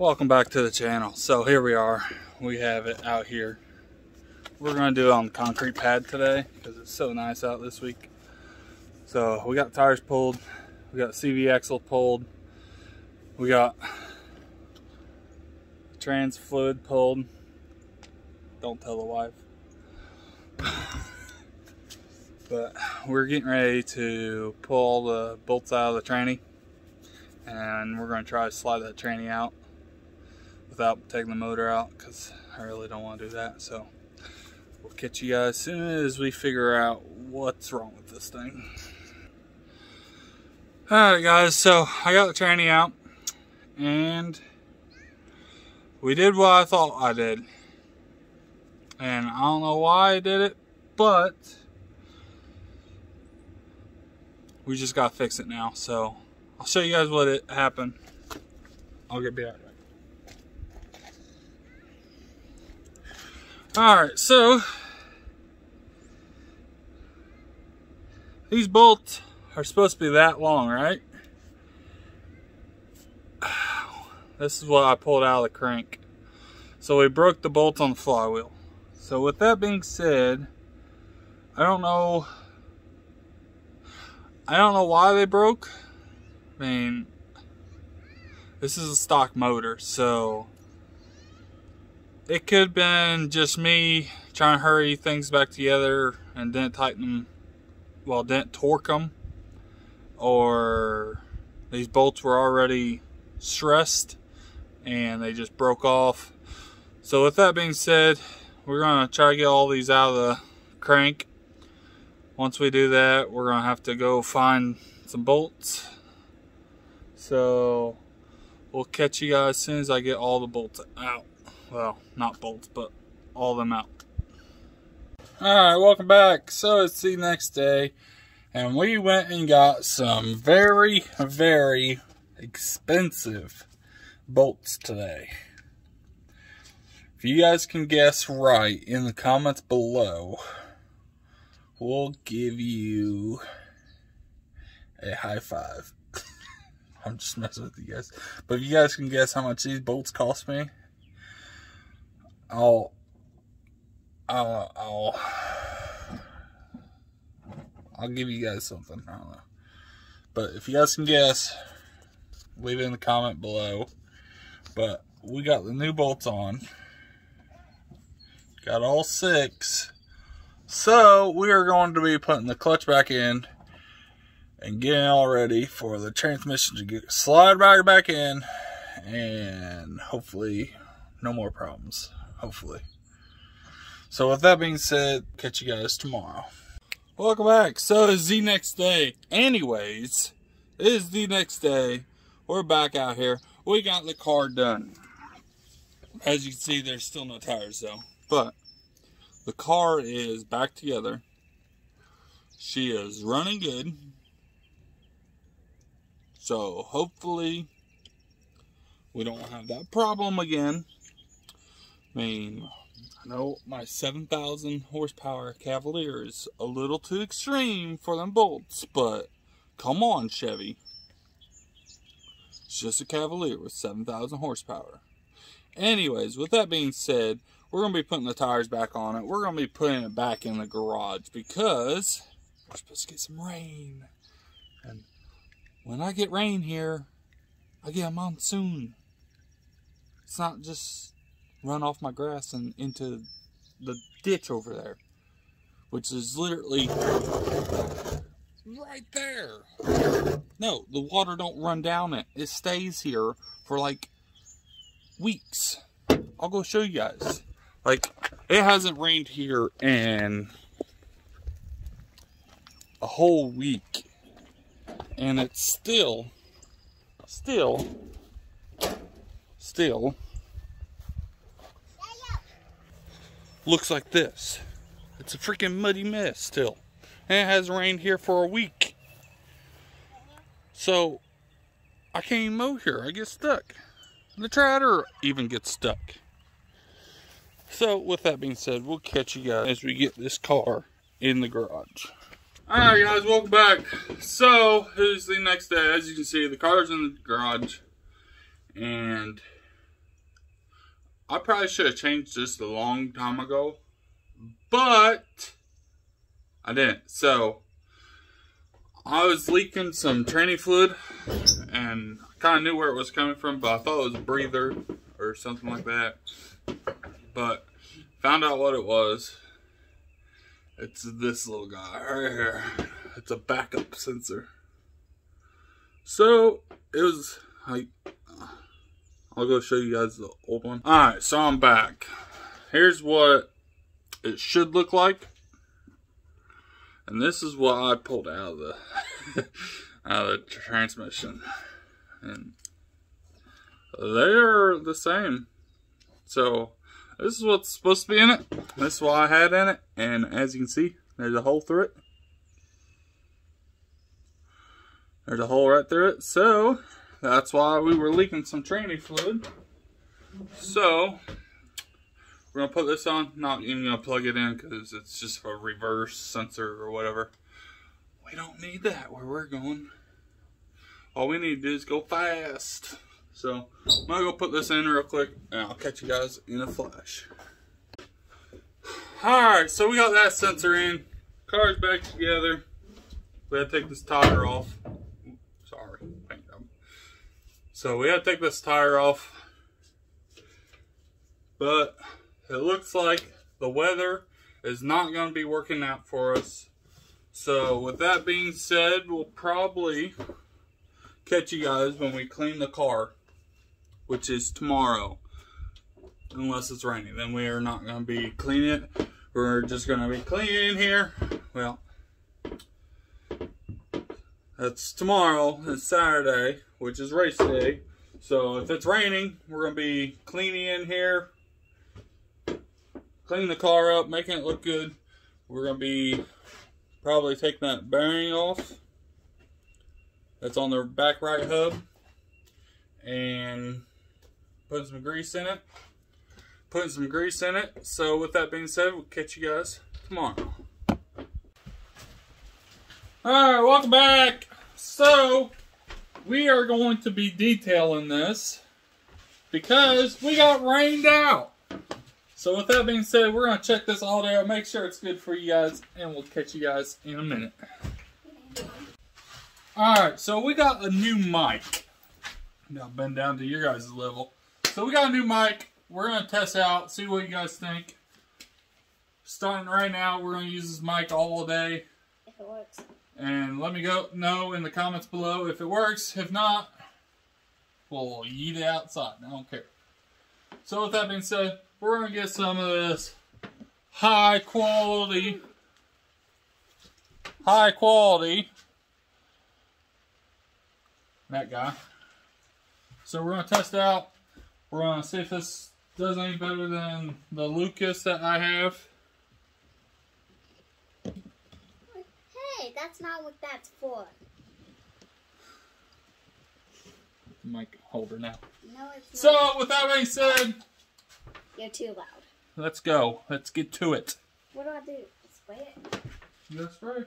welcome back to the channel. So here we are. We have it out here. We're gonna do it on concrete pad today because it's so nice out this week. So we got tires pulled, we got CV axle pulled, we got trans fluid pulled. Don't tell the wife. But we're getting ready to pull the bolts out of the tranny and we're going to try to slide that tranny out without taking the motor out because I really don't want to do that. So we'll catch you guys as soon as we figure out what's wrong with this thing. Alright guys, so I got the tranny out and we did what I thought I did. And I don't know why I did it, but we just got to fix it now. So I'll show you guys what it happened. I'll get back. Alright, so these bolts are supposed to be that long, right? This is what I pulled out of the crank. So we broke the bolts on the flywheel. So with that being said, I don't know I don't know why they broke. I mean, this is a stock motor, so it could have been just me trying to hurry things back together and didn't tighten them, well, didn't torque them, or these bolts were already stressed and they just broke off. So with that being said, we're to try to get all these out of the crank. Once we do that, we're to have to go find some bolts so we'll catch you guys as soon as I get all the bolts out. Well, not bolts, but all them out. Alright, welcome back. So it's the next day, and we went and got some very, very expensive bolts today. If you guys can guess right in the comments below, we'll give you a high five. I'm just messing with you guys. But if you guys can guess how much these bolts cost me, I'll, I'll, I'll, I'll give you guys something. I don't know. But if you guys can guess, leave it in the comment below. But we got the new bolts on. Got all six. So we are going to be putting the clutch back in and getting all ready for the transmission to get slide right back in and hopefully no more problems hopefully. So with that being said catch you guys tomorrow. Welcome back. So it's the next day. Anyways it is the next day. We're back out here. We got the car done. As you can see there's still no tires though. But the car is back together. She is running good. So hopefully we don't have that problem again. I mean, I know my 7,000 horsepower Cavalier is a little too extreme for them bolts, but come on, Chevy. It's just a Cavalier with 7,000 horsepower. Anyways, with that being said, we're going to be putting the tires back on it. We're going to be putting it back in the garage because we're supposed to get some rain. And when I get rain here, I get a monsoon. It's not just run off my grass and into the ditch over there, which is literally right there. No, the water don't run down it. It stays here for like weeks. I'll go show you guys. Like, it hasn't rained here in a whole week and it's still, still, still looks like this. It's a freaking muddy mess still. And it has rained here for a week. So, I can't even mow here. I get stuck. The tractor even gets stuck. So, with that being said, we'll catch you guys as we get this car in the garage. Alright guys, welcome back. So, it is the next day. As you can see, the car's in the garage. And I probably should have changed this a long time ago, but I didn't. So I was leaking some tranny fluid, and I kind of knew where it was coming from, but I thought it was a breather or something like that. But found out what it was. It's this little guy right here. It's a backup sensor. So it was like I'll go show you guys the old one. Alright, so I'm back. Here's what it should look like. And this is what I pulled out of the out of the transmission. And they're the same. So this is what's supposed to be in it. This is what I had in it. And as you can see, there's a hole through it. There's a hole right through it. So that's why we were leaking some tranny fluid. So we're gonna put this on. Not even gonna plug it in because it's just a reverse sensor or whatever. We don't need that where we're going. All we need to do is go fast. So I'm gonna go put this in real quick and I'll catch you guys in a flash. Alright, so we got that sensor in. Car's back together. We to take this tire off. So we to take this tire off. But it looks like the weather is not going to be working out for us. So with that being said, we'll probably catch you guys when we clean the car which is tomorrow. Unless it's raining, then we are not going to be cleaning it. We're just going to be cleaning here. Well, that's tomorrow. It's Saturday, which is race day. So if it's raining, we're going to be cleaning in here, cleaning the car up, making it look good. We're going to be probably taking that bearing off. That's on the back right hub. And putting some grease in it. Putting some grease in it. So with that being said, we'll catch you guys tomorrow. Alright, welcome back. So, we are going to be detailing this because we got rained out. So with that being said, we're going to check this all out, make sure it's good for you guys, and we'll catch you guys in a minute. Alright, so we got a new mic. Now bend down to your guys' level. So we got a new mic. We're going to test out, see what you guys think. Starting right now, we're going to use this mic all day. If it works. And let me go know in the comments below if it works. If not, we'll eat it outside. I don't care. So with that being said, we're going to get some of this high quality, high quality, that guy. So we're going to test out we're gonna see if this does any better than the Lucas that I have. Hey, that's not what that's for. Mic holder now. No, it's So, not. with that being said, You're too loud. let's go. Let's get to it. What do I do? Spray it? You got spray?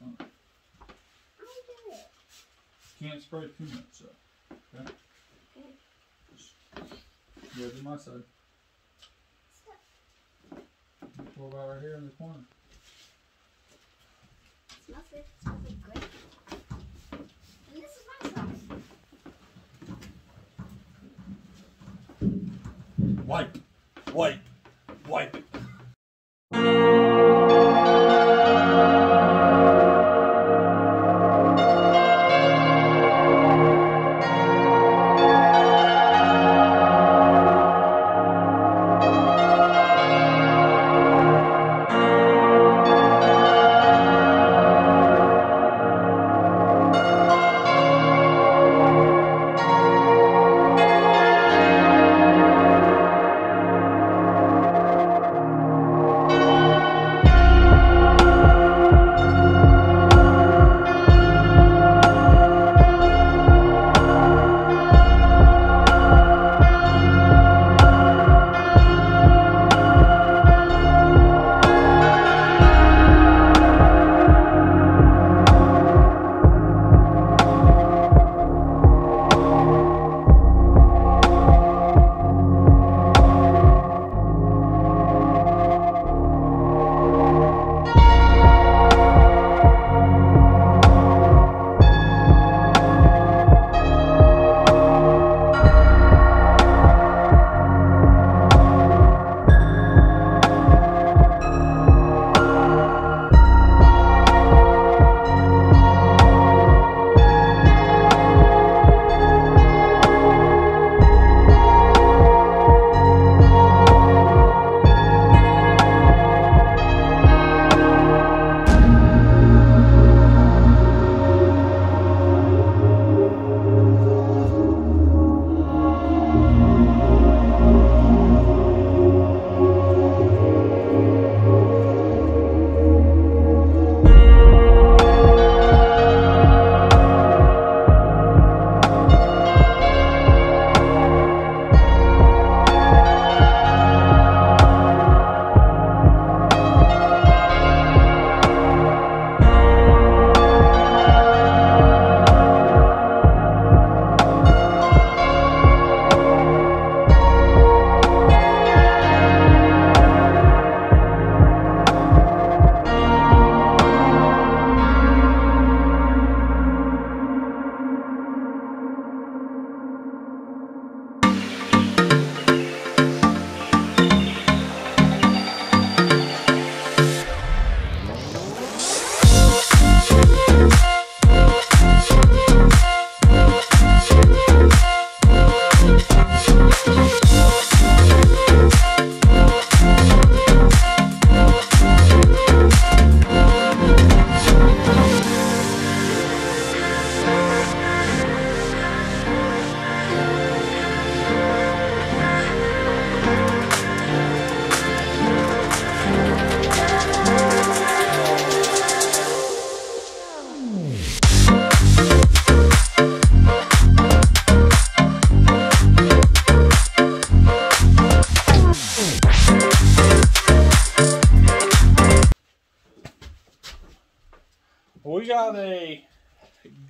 How I do it? Can't spray too much, so. Okay. Yeah, do my side. What about right here in the corner? Smells good. smells like. And this is my side. Wipe. Wipe. Wipe.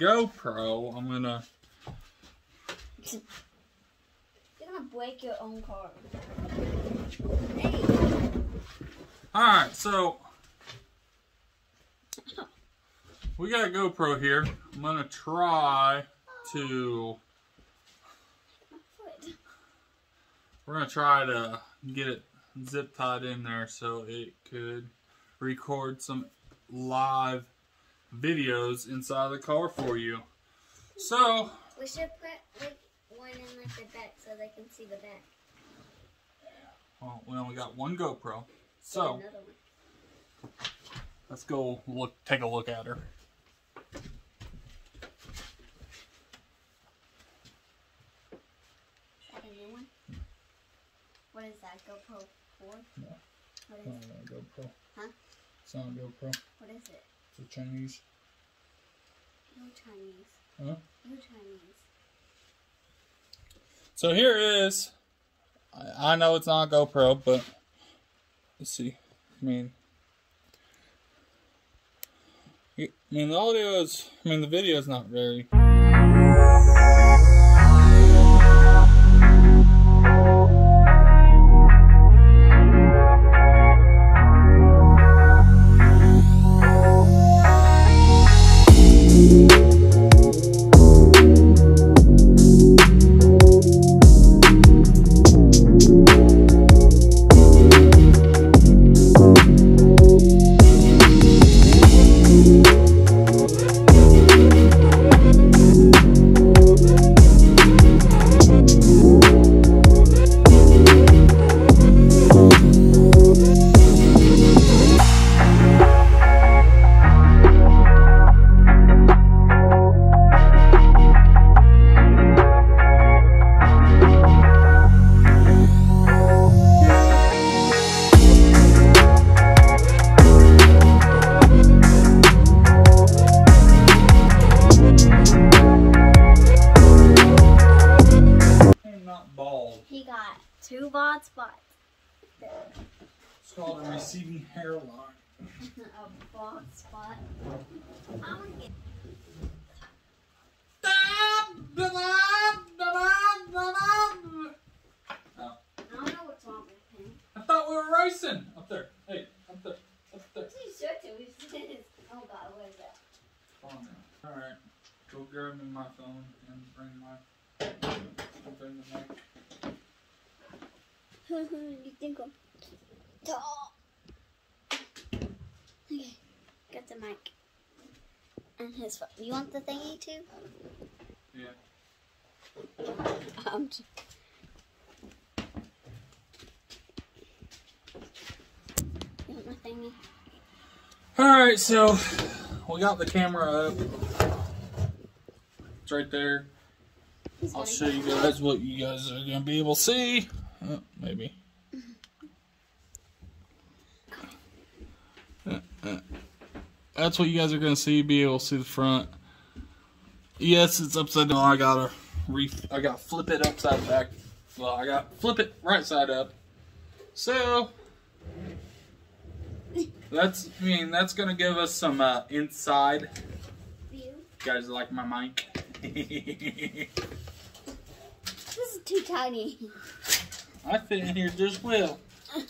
GoPro. I'm gonna. You're gonna break your own car. Hey, All right, so we got a GoPro here. I'm gonna try to. We're gonna try to get it zip tied in there so it could record some live videos inside the car for you. So We should put like one in like the back so they can see the back. well, we only got one GoPro. So one. let's go look take a look at her. Is that a new one? What is that? GoPro 4? No. What is, not a GoPro. Huh? It's not a GoPro. what is it? It's a Chinese. No Chinese. Huh? No Chinese. So here is. I, I know it's not a GoPro, but let's see. I mean, I mean the audio is. I mean the video is not very. Called uh, a receding hairline. a bald spot. I'm gonna get Oh, I don't know what's wrong with him. I thought we were racing up there. Hey, up there, up there. You should too. We should. Oh god, what is that? Come on. All right, go grab me my phone and bring my bring the mic. you think I'm tall? Okay, got the mic. And his phone. You want the thingy too? Yeah. Um. You want my thingy? All right, so we got the camera up. It's right there. I'll show you guys what you guys are gonna be able to see. Uh, maybe. Uh, uh. That's what you guys are gonna see. Be able to see the front. Yes, it's upside down. I gotta re. I gotta flip it upside back. Well, I gotta flip it right side up. So that's. I mean, that's gonna give us some uh, inside. view. You guys like my mic? This is too tiny. I fit in here just well. I'm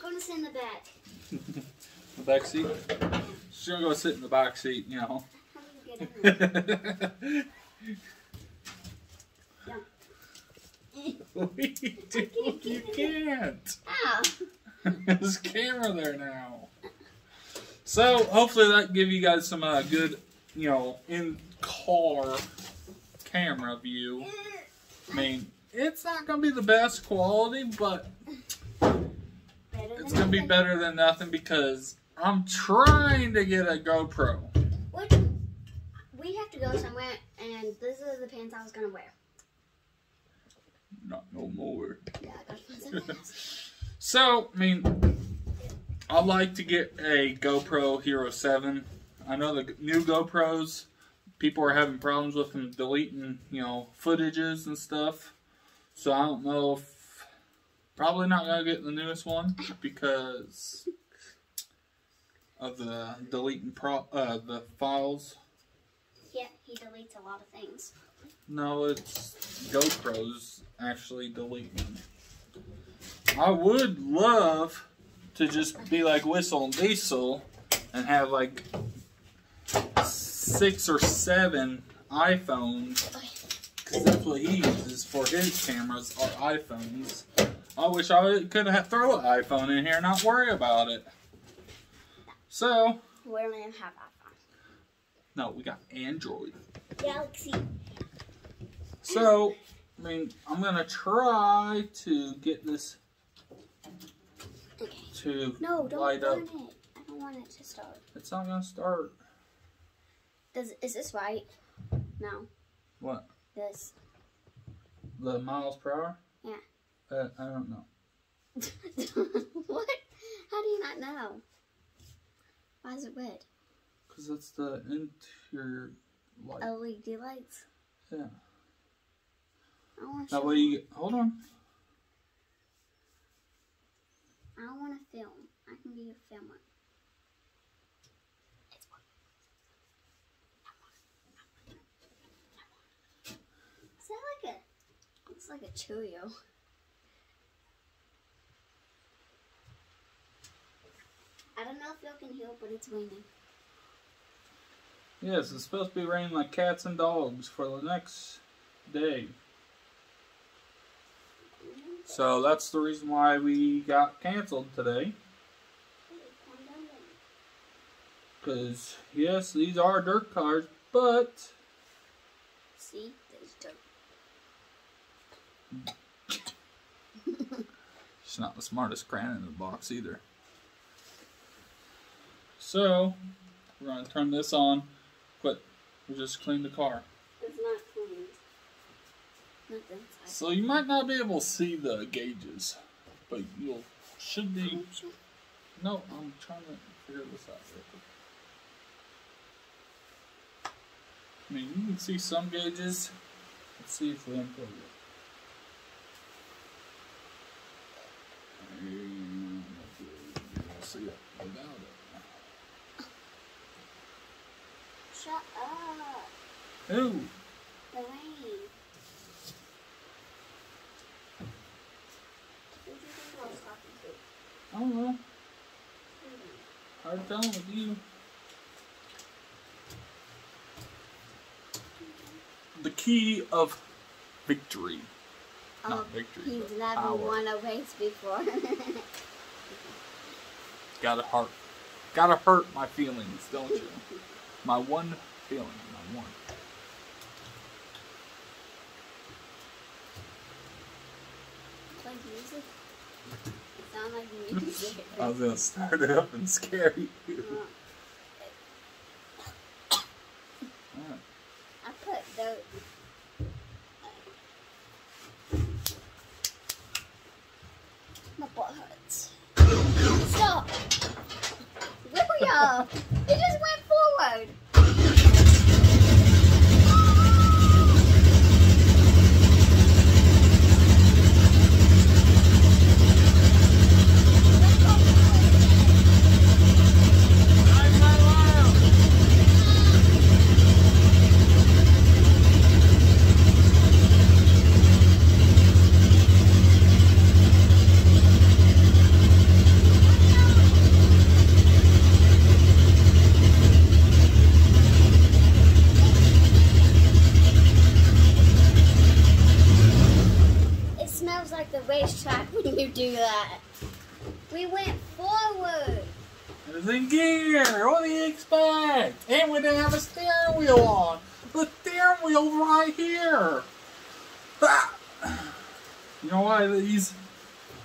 gonna sit in the back. The back seat. She's gonna go sit in the back seat, you know. You get in what do you can't. Ow. There's a camera there now. So hopefully that give you guys some uh, good, you know, in car camera view. I mean, it's not gonna be the best quality, but it's gonna be better than nothing because I'm trying to get a GoPro. What? We have to go somewhere, and this is the pants I was gonna wear. Not no more. Yeah, I gotta find. So, I mean, I'd like to get a GoPro Hero 7. I know the new GoPros, people are having problems with them deleting, you know, footages and stuff. So I don't know if, probably not going to get the newest one because of the deleting pro uh, the files. Yeah, he deletes a lot of things. No, it's GoPros actually deleting. I would love to just be like Whistlin Diesel and have like six or seven iPhones because that's what he uses for his cameras are iPhones. I wish I could have throw an iPhone in here and not worry about it. So, We don't even have iPhone. no, we got Android. Galaxy. So, I mean, I'm gonna try to get this Okay. to No, don't light up. it. I don't want it to start. It's not gonna start. Does is this right? No. What? This. The miles per hour? Yeah. Uh, I don't know. what? How do you not know? Why is it red? Cause that's the interior light. LED lights. Yeah. I That way you hold on. I want to film. I can be a filmer. It's that like a? Looks like a Cheerio. I don't know if y'all can hear, but it's raining. Yes, it's supposed to be raining like cats and dogs for the next day. So that's the reason why we got canceled today. Because, yes, these are dirt cars, but See, there's dirt. she's not the smartest crayon in the box either. So, we're going to turn this on, but we just cleaned the car. It's not cleaned. Nothing. So you might not be able to see the gauges, but you'll should be. No, I'm trying to figure this out real quick. I mean, you can see some gauges. Let's see if we unplug it. And you'll see it without it. Shut up. The rain. Who do you think I was talking to? I don't know. Hard telling with you. The key of victory. Not Oh, victory, He's never power. won a race before. Gotta hurt. Gotta hurt my feelings, don't you? My one feeling, my one. like music. It sound like music. I was gonna start it up and scare you. Uh, I put dirt. My butt hurts. Stop! William! You just went forward! It smells like the racetrack when you do that. We went forward. It was in gear. What do you expect? And we didn't have a steering wheel on. The steering wheel right here. Ah. You know why these?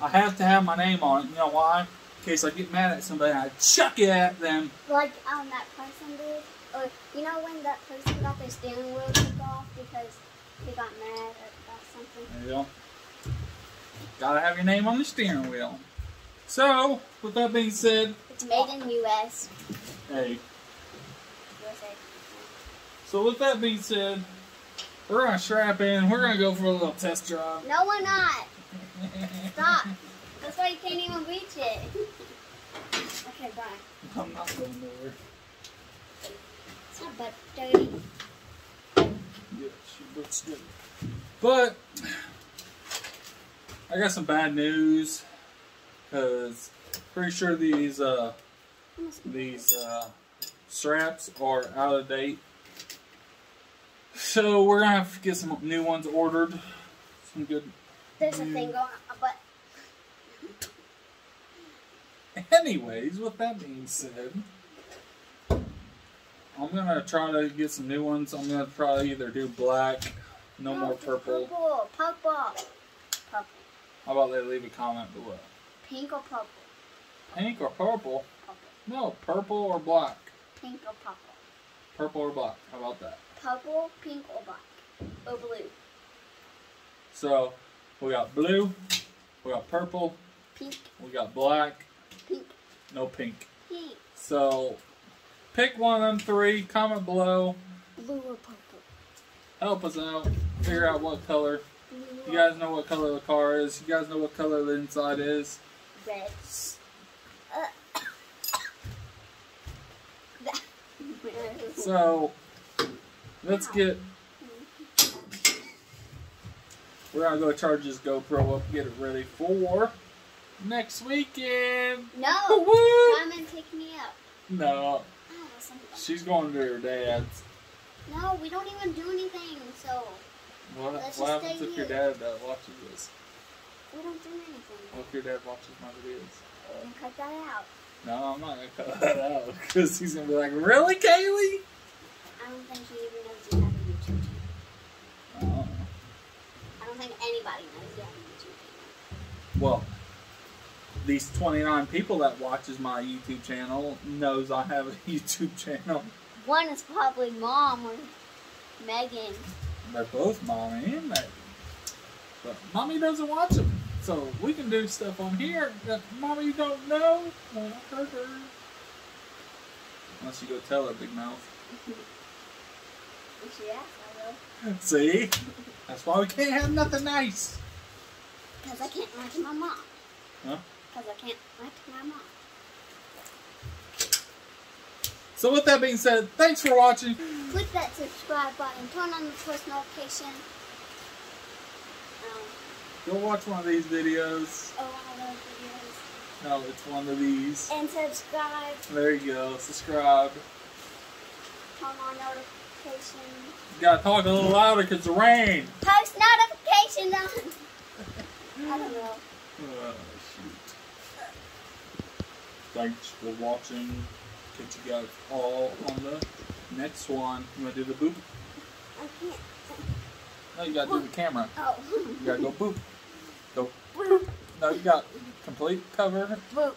I have to have my name on it. You know why? In case I get mad at somebody, and I chuck it at them. Like um that person did. Or you know when that person got their steering wheel took off because they got mad about something. Go. Gotta have your name on the steering wheel. So, with that being said, It's made in US. hey. USA. So with that being said, we're gonna strap in. We're gonna go for a little test drive. No, we're not. Stop. That's why you can't even reach it. Okay, bye. I'm not going nowhere. It's not butt dirty. Yeah, she looks good. But I got some bad news because pretty sure these uh, these uh, straps are out of date. So we're gonna have to get some new ones ordered. Some good. There's a thing going on, but Anyways, with that being said, I'm gonna try to get some new ones. I'm gonna try to either do black, no more purple. Purple, purple, purple, How about they leave a comment below? pink or purple, Pink or purple? purple, No, purple or black. pink or purple, Purple or black. How about that? purple, pink or black, or blue, So we got blue, we got purple, pink, we got black, no pink. pink, So pick one of them three, comment below, blue or purple, help us out, figure out what color. You guys know what color the car is. You guys know what color the inside is. red. So let's get. We're gonna go charge this GoPro up, get it ready for next weekend. no, Woo! come and pick me up. No, Oh, she's going to her dad's. No, we don't even do anything, so What, Let's what happens if your dad uh, watches this? we don't do anything. What if your dad watches my videos? Then cut that out. No, I'm not gonna cut that out because he's gonna be like, "Really, Kaylee?" I don't think he even knows you have a YouTube channel. Oh. I don't think anybody knows you have a YouTube channel. Well, these 29 people that watches my YouTube channel knows I have a YouTube channel. One is probably mom or Megan. They're both mommy and Megan. But mommy doesn't watch them. So we can do stuff on here that mommy don't know. Won't hurt her. Unless you go tell her, big mouth. If she asks, I will. See? That's why we can't have nothing nice. Because I can't to my mom. Huh? Because I can't lie to my mom. So with that being said, thanks for watching. Click that subscribe button. Turn on the post notification. Um, Go watch one of these videos. oh, one of those videos. No, it's one of these. And subscribe. There you go. Subscribe. Turn on notifications. You gotta talk a little louder because the rain. Post notifications on. I don't know. Shoot. Thanks for watching. Catch you guys all on the next one. You wanna do the boop? I can't. No, you gotta do the camera. Oh. You gotta go boop. Go. Boop. No, you got complete cover. Boop.